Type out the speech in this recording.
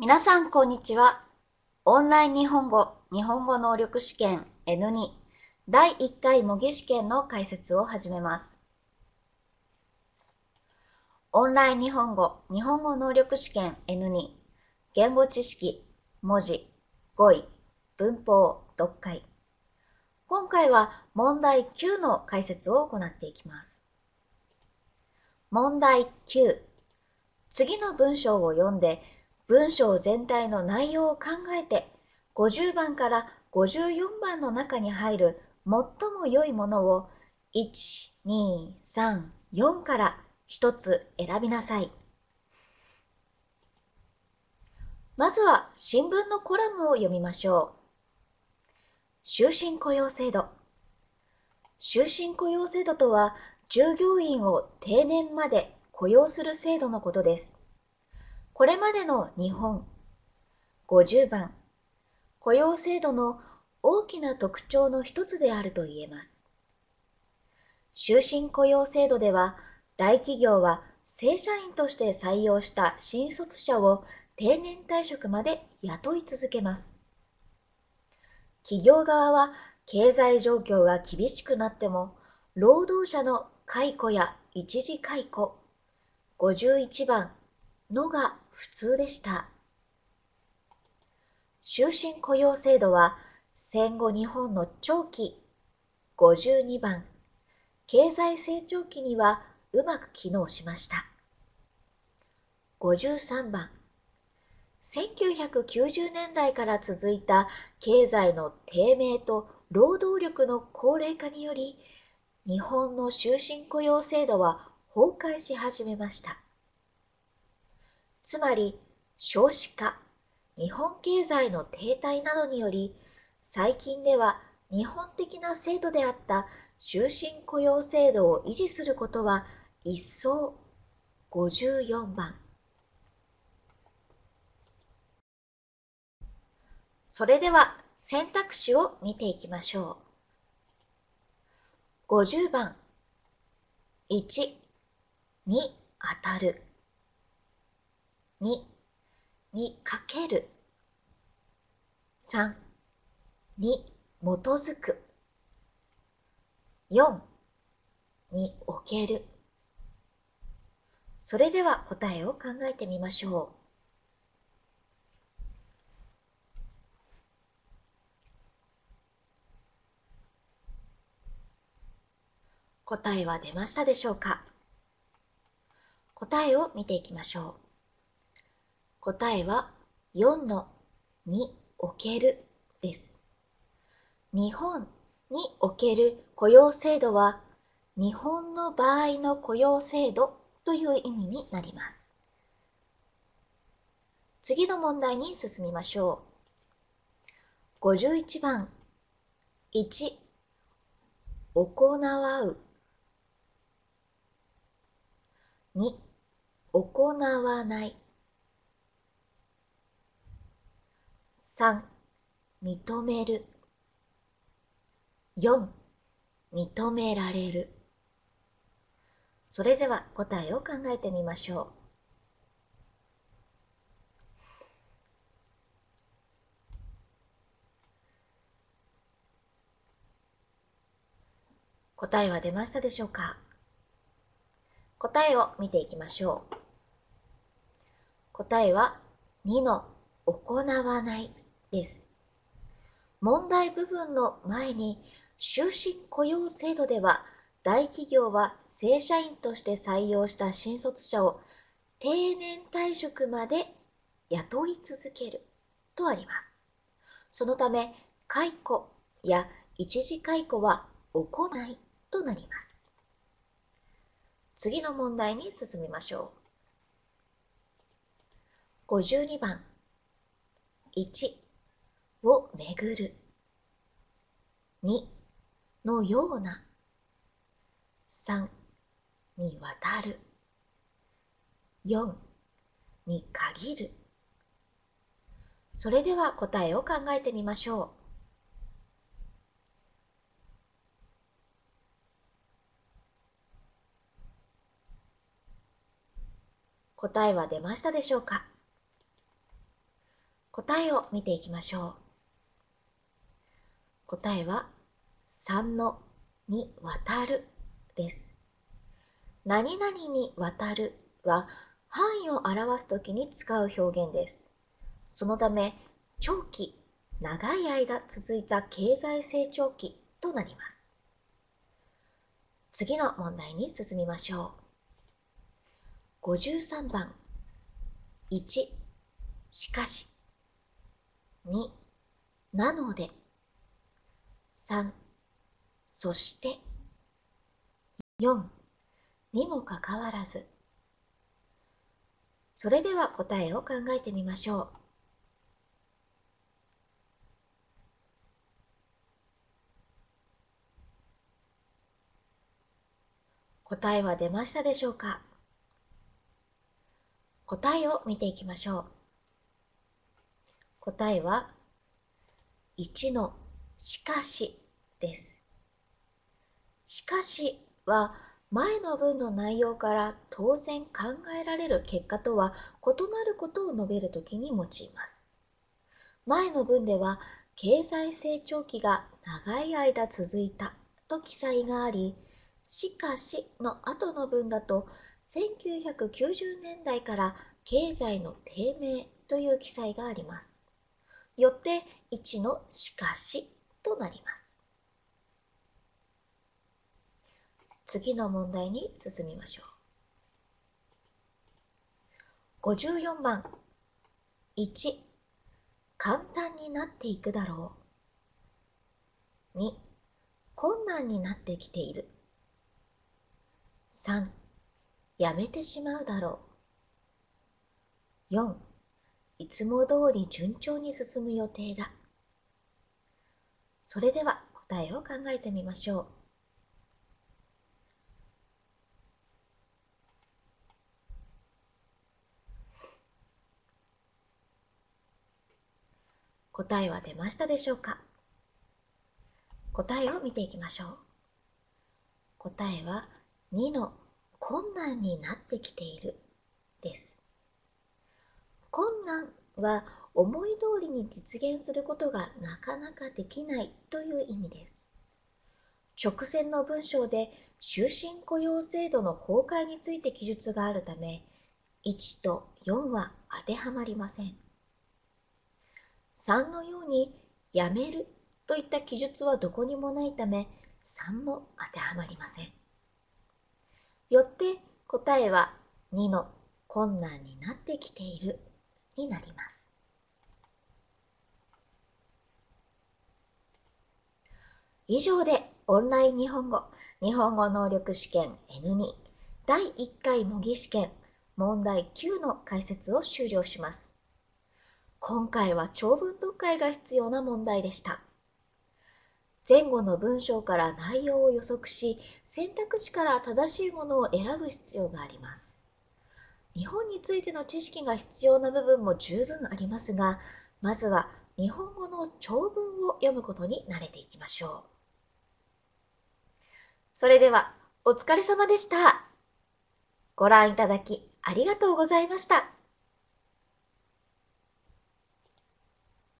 皆さん、こんにちは。オンライン日本語、日本語能力試験 N2 第1回模擬試験の解説を始めます。オンライン日本語、日本語能力試験 N2 言語知識、文字、語彙、文法、読解。今回は問題9の解説を行っていきます。問題9。次の文章を読んで文章全体の内容を考えて50番から54番の中に入る最も良いものを1、2、3、4から1つ選びなさい。まずは新聞のコラムを読みましょう。終身雇用制度。終身雇用制度とは従業員を定年まで雇用する制度のことです。これまでの日本50番雇用制度の大きな特徴の一つであると言えます。終身雇用制度では大企業は正社員として採用した新卒者を定年退職まで雇い続けます。企業側は経済状況が厳しくなっても労働者の解雇や一時解雇51番のが普通でした。終身雇用制度は戦後日本の長期52番経済成長期にはうまく機能しました。53番1990年代から続いた経済の低迷と労働力の高齢化により日本の終身雇用制度は崩壊し始めました。つまり少子化、日本経済の停滞などにより、最近では日本的な制度であった終身雇用制度を維持することは一層54番。それでは選択肢を見ていきましょう。50番1に当たる2にかける。3に基づく。4に置ける。それでは答えを考えてみましょう。答えは出ましたでしょうか？答えを見ていきましょう。答えは4のにおけるです。日本における雇用制度は日本の場合の雇用制度という意味になります。次の問題に進みましょう。51番1行わう2行わない3認める。4認められる。それでは答えを考えてみましょう。答えは出ましたでしょうか？答えを見ていきましょう。答えは2の行わない。です。問題部分の前に終身雇用制度では大企業は正社員として採用した新卒者を定年退職まで雇い続けるとあります。そのため解雇や一時解雇は行いとなります。次の問題に進みましょう。52番1をめぐる。2のような。3に渡る。4に限る。それでは答えを考えてみましょう。答えは出ましたでしょうか？答えを見ていきましょう。答えは3のに渡るです。何々に渡るは範囲を表すときに使う表現です。そのため、長期、長い間続いた経済成長期となります。次の問題に進みましょう。53番。1、しかし。2、なので。3、そして。4、にもかかわらず。それでは答えを考えてみましょう。答えは出ましたでしょうか？答えを見ていきましょう。答えは1のしかしです。しかしは前の文の内容から当然考えられる結果とは異なることを述べるときに用います。前の文では経済成長期が長い間続いたと記載があり、しかしの後の文だと1990年代から経済の低迷という記載があります。よって1のしかしとなります。次の問題に進みましょう。54番。1簡単になっていくだろう。2困難になってきている。3やめてしまうだろう。4いつも通り順調に進む予定だ。それでは答えを考えてみましょう。答えは出ましたでしょうか？答えを見ていきましょう。答えは2の困難になってきているです。困難は思い通りに実現することがなかなかできないという意味です。直前の文章で終身雇用制度の崩壊について記述があるため、1と4は当てはまりません。3のようにやめるといった記述はどこにもないため、3も当てはまりません。よって答えは2の困難になってきているになります。以上でオンライン日本語日本語能力試験 N2 第1回模擬試験問題9の解説を終了します。今回は長文読解が必要な問題でした。前後の文章から内容を予測し、選択肢から正しいものを選ぶ必要があります。日本についての知識が必要な部分も十分ありますが、まずは日本語の長文を読むことに慣れていきましょう。それでは、お疲れ様でした。ご覧いただきありがとうございました。